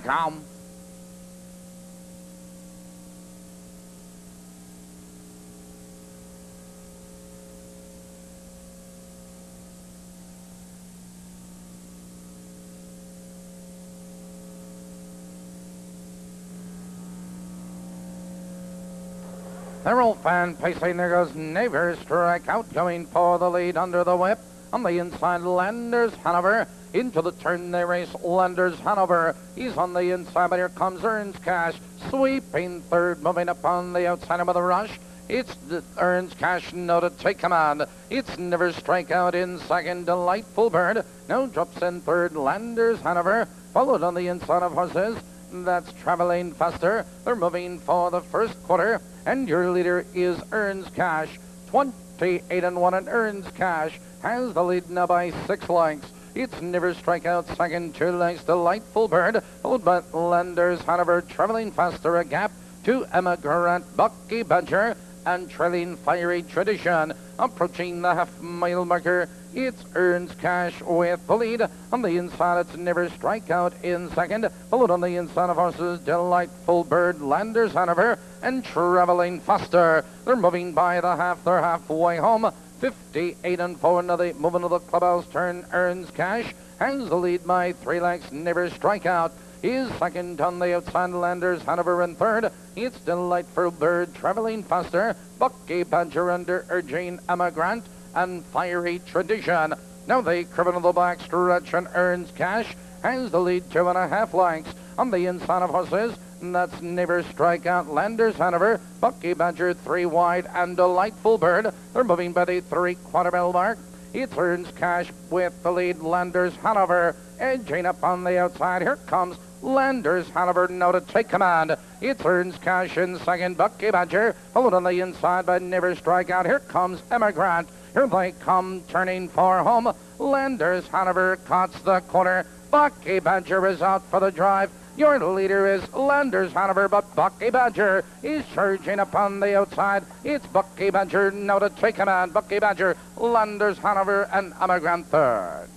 come. They're all fan pacing. There goes Never strike out, going for the lead under the whip. On the inside, Landers Hanover. Into the turn they race Landers Hanover. He's on the inside, but here comes Earns Cash. Sweeping third, moving up on the outside with the rush. It's Earns Cash, no to take command. It's Never Strike Out in second, Delightful Bird. Now drops in third, Landers Hanover. Followed on the inside of horses. That's traveling faster. They're moving for the first quarter. And your leader is Earns Cash. 28 and 1 and Earns Cash has the lead now by six lengths. It's Never Strike Out second, two lengths, Delightful Bird, old by Landers Hanover, traveling faster a gap to Emma Grant, Bucky Badger, and trailing Fiery Tradition. Approaching the half mile marker, it's Earns Cash with the lead. On the inside, it's Never Strike Out in second, followed on the inside of horses, Delightful Bird, Landers Hanover, and traveling faster. They're moving by the half, they're halfway home. 58 and 4 now the movement of the clubhouse turn Earns Cash has the lead by three lengths never strike out is second on the outside landers Hanover in third it's delightful bird traveling faster Bucky Badger under urging Emma Grant and fiery tradition now the criminal black stretch and Earns Cash has the lead two and a half lengths on the inside of horses that's Never Strike Out, Landers Hanover, Bucky Badger, three wide, and Delightful Bird. They're moving by the three-quarter mile mark. It's Earns Cash with the lead, Landers Hanover. Edging up on the outside. Here comes Landers Hanover now to take command. It's Earns Cash in second, Bucky Badger. Followed on the inside by Never Strike Out. Here comes Emma Grant. Here they come, turning for home. Landers Hanover cuts the corner. Bucky Badger is out for the drive. Your leader is Landers Hanover, but Bucky Badger is charging upon the outside. It's Bucky Badger now to take command. Bucky Badger, Landers Hanover, and Emma Grant third.